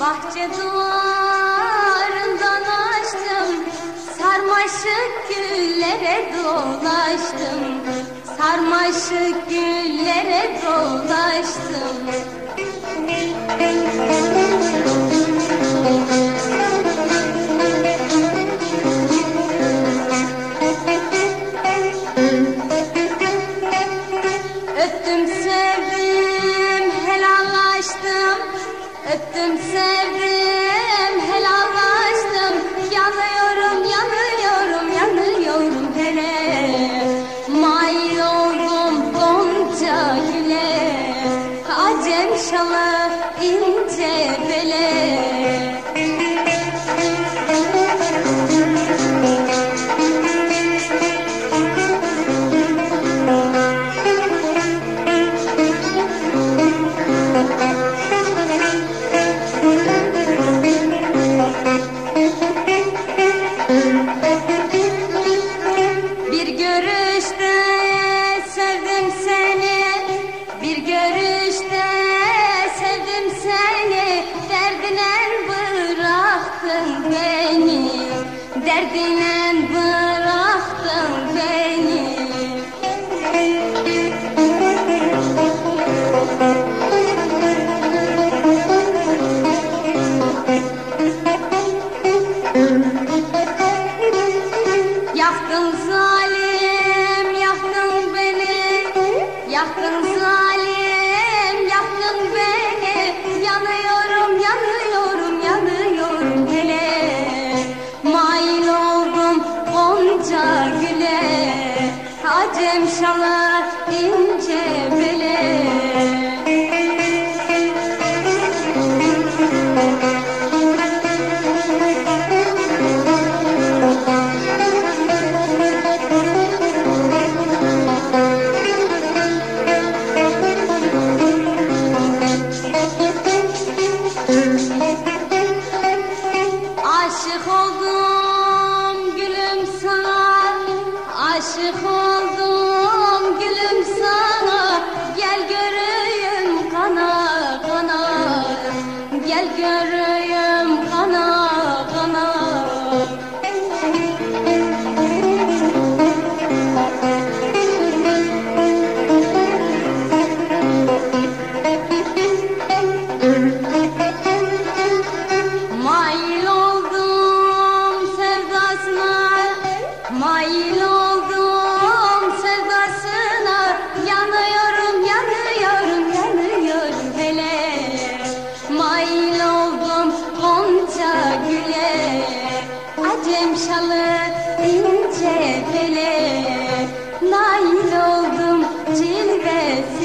Bahçe duvarından açtım Sarmaşık güllere dolaştım. Sarmaşık güllere dolaştım. Öptüm sevdim Öptüm sevdim helallaştım Yanıyorum yanıyorum yanıyorum hele. Mail oldum gonca güle Acem şalı ince bele görüşte sevdim seni. Bir görüşte sevdim seni. Derdine bıraktın beni? Derdine Acem şalı ince bele Aşık oldum gülüm sana. Gel göreyim kana kana. Gel göreyim kana kana Cem şalı ince bele Nail oldum cilvesi.